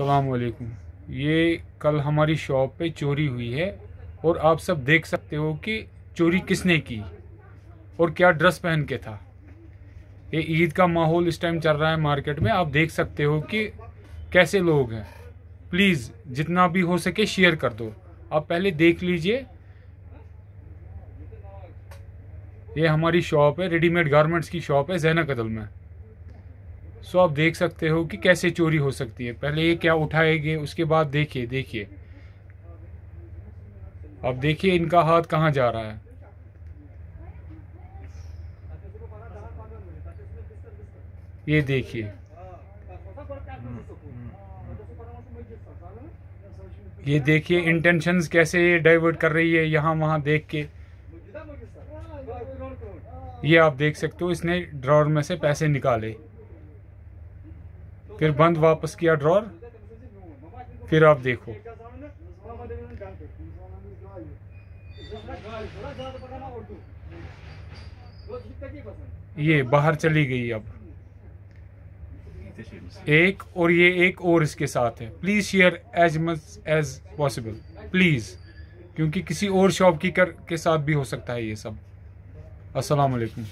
असलकुम ये कल हमारी शॉप पे चोरी हुई है और आप सब देख सकते हो कि चोरी किसने की और क्या ड्रेस पहन के था। ये ईद का माहौल इस टाइम चल रहा है मार्केट में। आप देख सकते हो कि कैसे लोग हैं। प्लीज़ जितना भी हो सके शेयर कर दो। आप पहले देख लीजिए। ये हमारी शॉप है रेडीमेड गारमेंट्स की शॉप है जैना कदल में। सो आप देख सकते हो कि कैसे चोरी हो सकती है। पहले ये क्या उठाएँगे, उसके बाद देखिए देखिए। अब देखिए इनका हाथ कहाँ जा रहा है। ये देखिए। ये देखिए इंटेंशंस कैसे ये डाइवर्ट कर रही है यहाँ वहाँ देख के। ये आप देख सकते हो, इसने ड्रॉर में से पैसे निकाले। फिर बंद वापस किया ड्रॉर, फिर आप देखो। ये बाहर चली गई अब। एक और ये एक और इसके साथ है। Please share as much as possible please क्योंकि किसी और शॉप की कर के साथ भी हो सकता है ये सब। अस्सलाम वालेकुम